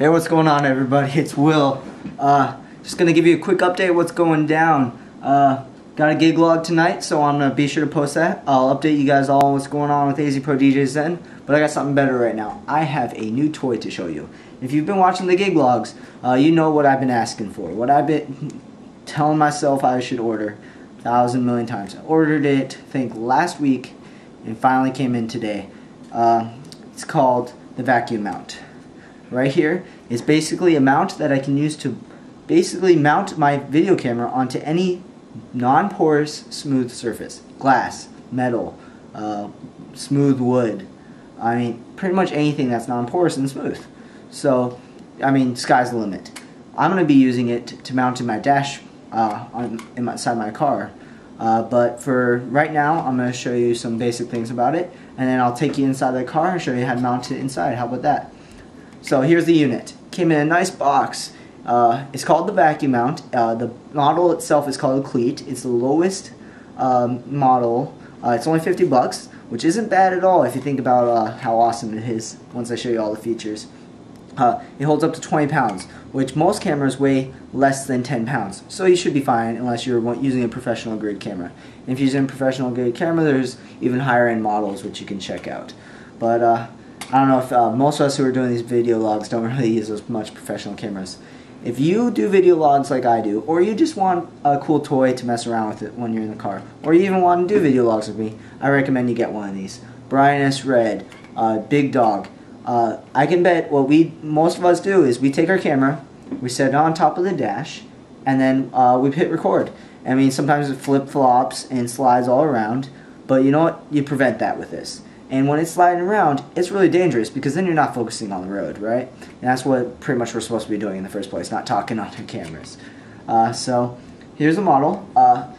Hey, what's going on, everybody? It's Will. Uh, just gonna give you a quick update what's going down. Uh, got a gig log tonight, so I'm gonna be sure to post that. I'll update you guys all what's going on with AZ Pro DJs then. But I got something better right now. I have a new toy to show you. If you've been watching the gig logs, uh, you know what I've been asking for. What I've been telling myself I should order a thousand million times. I ordered it, I think, last week, and finally came in today. Uh, it's called the vacuum mount. Right here is basically a mount that I can use to basically mount my video camera onto any non-porous smooth surface. Glass, metal, uh, smooth wood. I mean, pretty much anything that's non-porous and smooth. So, I mean, sky's the limit. I'm going to be using it to mount in my dash uh, on inside my car. Uh, but for right now, I'm going to show you some basic things about it, and then I'll take you inside the car and show you how to mount it inside. How about that? So here's the unit. Came in a nice box. Uh, it's called the vacuum mount. Uh, the model itself is called a cleat. It's the lowest um, model. Uh, it's only 50 bucks, which isn't bad at all if you think about uh, how awesome it is once I show you all the features. Uh, it holds up to 20 pounds, which most cameras weigh less than 10 pounds. So you should be fine unless you're using a professional grade camera. And if you're using a professional grade camera, there's even higher end models which you can check out. But uh, I don't know if uh, most of us who are doing these video logs don't really use as much professional cameras. If you do video logs like I do, or you just want a cool toy to mess around with it when you're in the car, or you even want to do video logs with me, I recommend you get one of these. Brian S. Red, uh, Big Dog. Uh, I can bet what we most of us do is we take our camera, we set it on top of the dash, and then uh, we hit record. I mean, sometimes it flip flops and slides all around, but you know what? You prevent that with this. And when it's sliding around, it's really dangerous because then you're not focusing on the road, right? And that's what pretty much we're supposed to be doing in the first place, not talking on our cameras. Uh, so here's a model. Uh,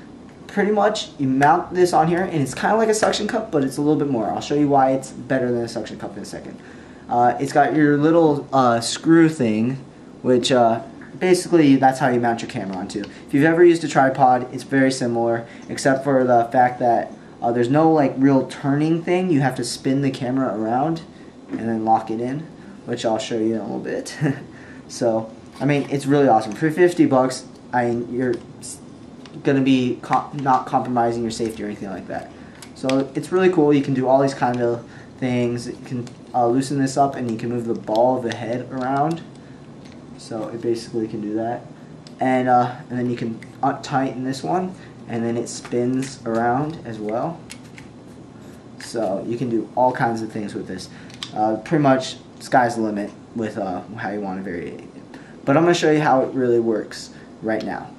pretty much you mount this on here and it's kind of like a suction cup, but it's a little bit more. I'll show you why it's better than a suction cup in a second. Uh, it's got your little uh, screw thing, which uh, basically that's how you mount your camera onto. If you've ever used a tripod, it's very similar, except for the fact that uh, there's no like real turning thing. You have to spin the camera around and then lock it in, which I'll show you in a little bit. so, I mean, it's really awesome. For 50 bucks, I you're gonna be co not compromising your safety or anything like that. So it's really cool. You can do all these kind of things. You can uh, loosen this up and you can move the ball of the head around. So it basically can do that. And, uh, and then you can tighten this one and then it spins around as well. So you can do all kinds of things with this. Uh, pretty much sky's the limit with uh, how you want to vary it. But I'm going to show you how it really works right now.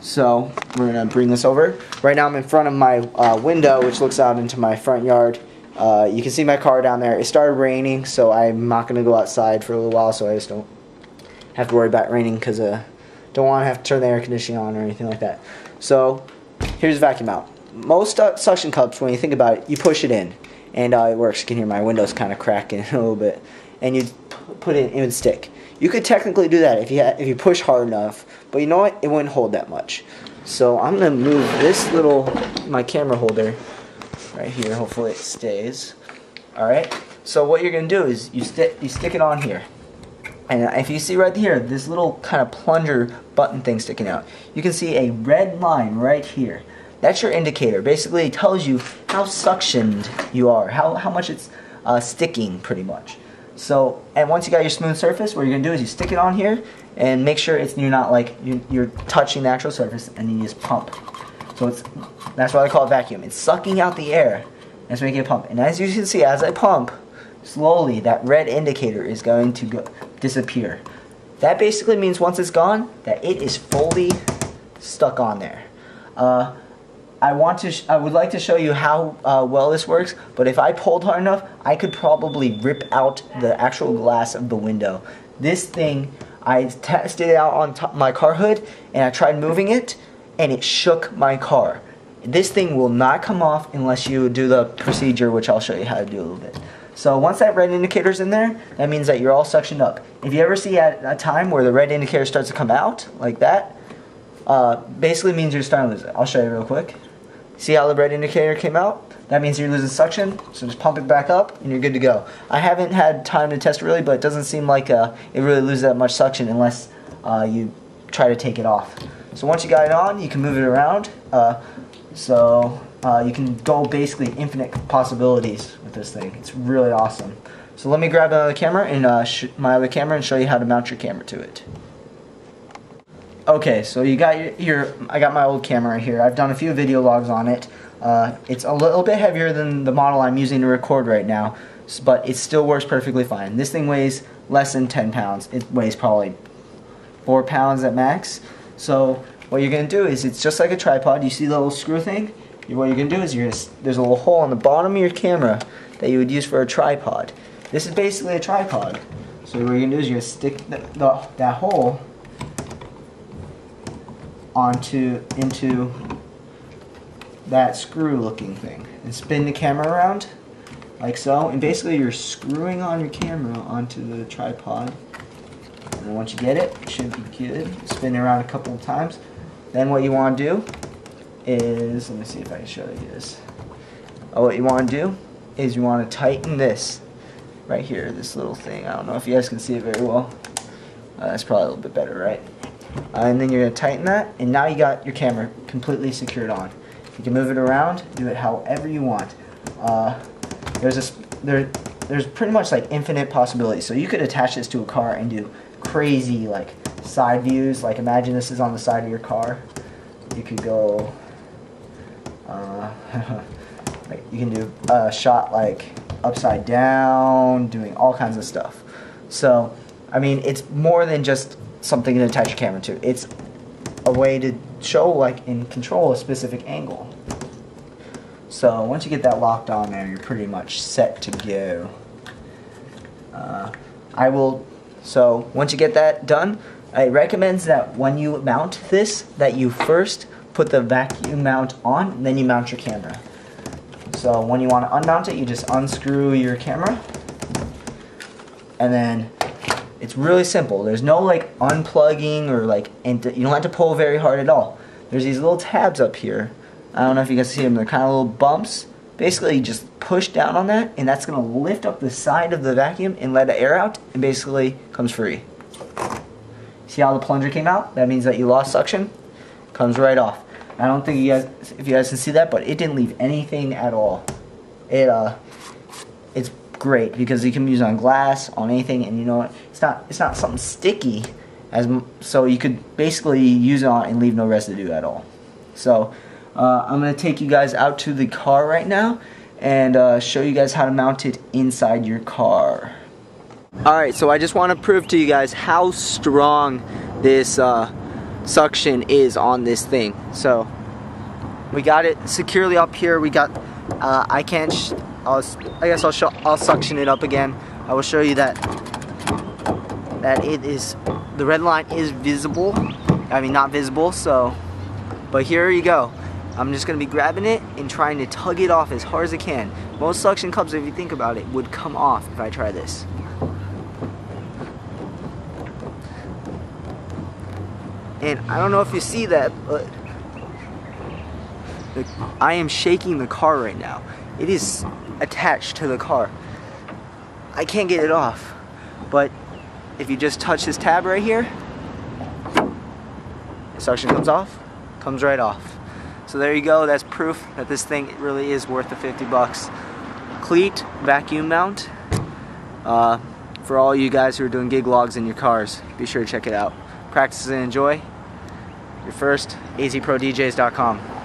So we're going to bring this over. Right now I'm in front of my uh, window which looks out into my front yard. Uh, you can see my car down there. It started raining so I'm not going to go outside for a little while so I just don't have to worry about raining because uh, don't want to have to turn the air conditioning on or anything like that. So here's a vacuum mount. Most uh, suction cups, when you think about it, you push it in, and uh, it works. You can hear my windows kind of cracking a little bit, and you put it, it would stick. You could technically do that if you if you push hard enough, but you know what? It wouldn't hold that much. So I'm gonna move this little my camera holder right here. Hopefully it stays. All right. So what you're gonna do is you stick you stick it on here. And if you see right here, this little kind of plunger button thing sticking out, you can see a red line right here. That's your indicator. Basically, it tells you how suctioned you are, how, how much it's uh, sticking, pretty much. So, and once you got your smooth surface, what you're gonna do is you stick it on here and make sure it's you're not like you're, you're touching the actual surface, and you just pump. So it's that's why I call it vacuum. It's sucking out the air. That's making it pump. And as you can see, as I pump, slowly that red indicator is going to go, disappear. That basically means once it's gone, that it is fully stuck on there. Uh, I want to, I would like to show you how uh, well this works, but if I pulled hard enough, I could probably rip out the actual glass of the window. This thing, I tested it out on top, my car hood, and I tried moving it, and it shook my car. This thing will not come off unless you do the procedure, which I'll show you how to do a little bit. So once that red indicator's in there, that means that you're all suctioned up. If you ever see at a time where the red indicator starts to come out, like that, uh, basically means you're starting to lose it. I'll show you real quick. See how the red indicator came out? that means you're losing suction, so just pump it back up and you're good to go. I haven't had time to test really, but it doesn't seem like uh, it really loses that much suction unless uh, you try to take it off. So once you got it on, you can move it around. Uh, so uh, you can go basically infinite possibilities this thing. It's really awesome. So let me grab another camera and uh, my other camera and show you how to mount your camera to it. Okay, so you got your, your, I got my old camera here. I've done a few video logs on it. Uh, it's a little bit heavier than the model I'm using to record right now, but it still works perfectly fine. This thing weighs less than 10 pounds. It weighs probably 4 pounds at max. So what you're going to do is it's just like a tripod. You see the little screw thing? What you're going to do is you're just, there's a little hole on the bottom of your camera that you would use for a tripod. This is basically a tripod. So what you're to do is you're to stick the, the, that hole onto into that screw looking thing and spin the camera around like so. And basically you're screwing on your camera onto the tripod. And once you get it, it should be good. Spin it around a couple of times. Then what you want to do is let me see if I can show you this. Oh, what you want to do is you want to tighten this right here this little thing I don't know if you guys can see it very well uh, that's probably a little bit better right uh, and then you're going to tighten that and now you got your camera completely secured on you can move it around, do it however you want. Uh, there's a, there, there's pretty much like infinite possibilities. So you could attach this to a car and do crazy like side views. Like imagine this is on the side of your car. You could go, uh, like you can do a shot like upside down, doing all kinds of stuff. So, I mean, it's more than just something to attach your camera to. It's a way to show like and control a specific angle. So once you get that locked on there, you're pretty much set to go. Uh, I will, so once you get that done, it recommends that when you mount this, that you first put the vacuum mount on, then you mount your camera. So when you want to unmount it, you just unscrew your camera, and then it's really simple. There's no like unplugging or like, you don't have to pull very hard at all. There's these little tabs up here. I don't know if you guys see them. They're kind of little bumps. Basically, you just push down on that, and that's going to lift up the side of the vacuum and let the air out, and basically comes free. See how the plunger came out? That means that you lost suction. Comes right off. I don't think you guys, if you guys can see that, but it didn't leave anything at all. It uh, it's great because you can use on glass, on anything, and you know what? It's not it's not something sticky, as so you could basically use it on and leave no residue at all. So uh, I'm gonna take you guys out to the car right now and uh, show you guys how to mount it inside your car. Alright, so I just want to prove to you guys how strong this uh, suction is on this thing. So we got it securely up here. We got, uh, I can't I'll, I guess I'll show, I'll suction it up again. I will show you that that it is the red line is visible. I mean not visible, so but here you go. I'm just gonna be grabbing it and trying to tug it off as hard as I can. Most suction cups, if you think about it, would come off if I try this. And I don't know if you see that, but I am shaking the car right now. It is attached to the car. I can't get it off. But if you just touch this tab right here, the suction comes off, comes right off. So there you go, that's proof that this thing really is worth the 50 bucks. Cleat vacuum mount. Uh, for all you guys who are doing gig logs in your cars, be sure to check it out. Practice and enjoy. Your first, azprodjs.com.